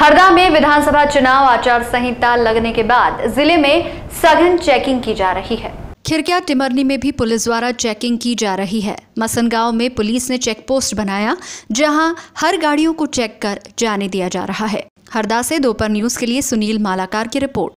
हरदा में विधानसभा चुनाव आचार संहिता लगने के बाद ज़िले में सघन चेकिंग की जा रही है। खिरकिया टिमरनी में भी पुलिस द्वारा चेकिंग की जा रही है। मसनगांव में पुलिस ने चेक पोस्ट बनाया, जहाँ हर गाड़ियों को चेक कर जाने दिया जा रहा है। हरदा से दोपहर न्यूज़ के लिए सुनील मालाकार की रिपोर्ट।